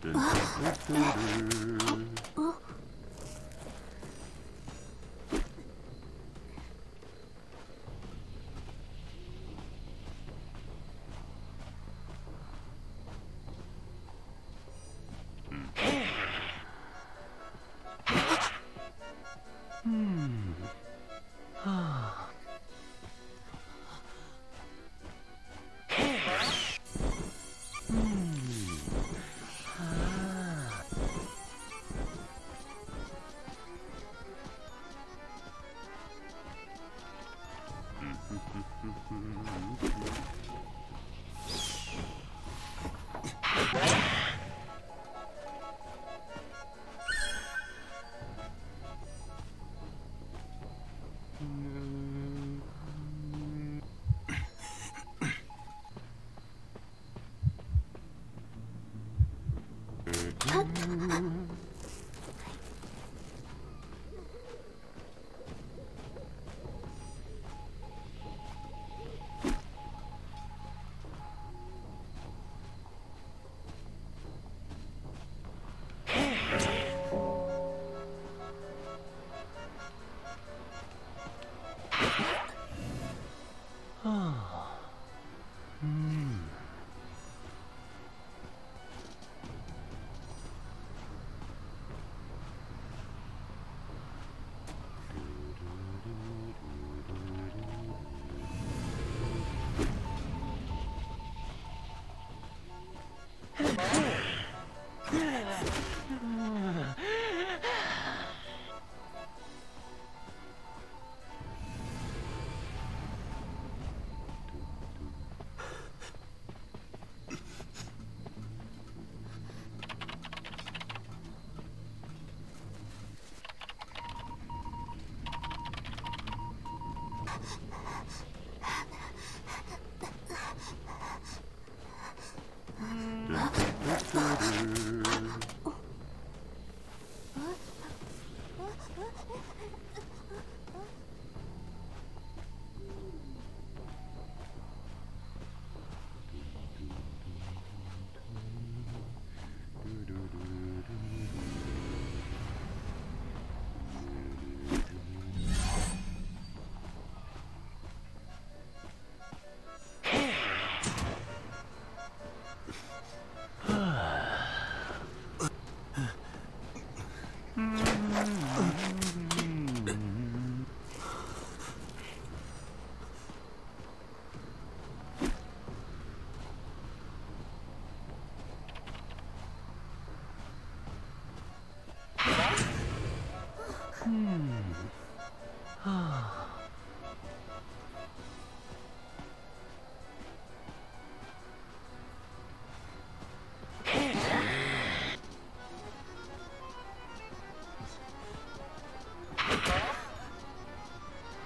あっうん。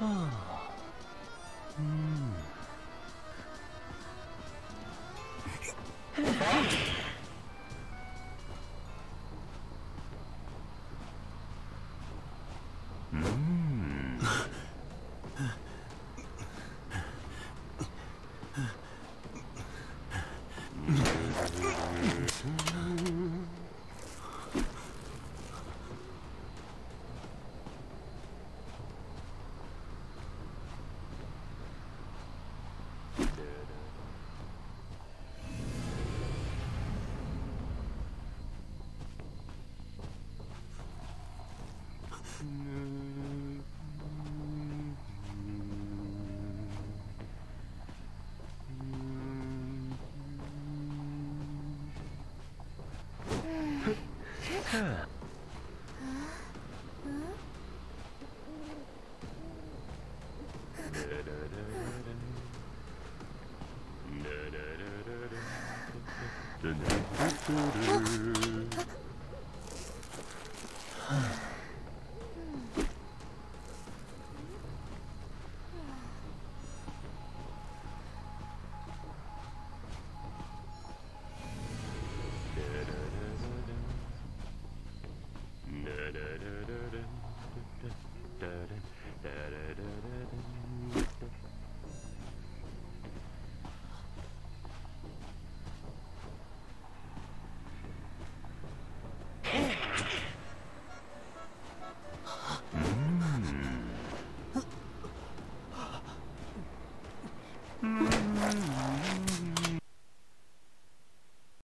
Oh. Do do do do do.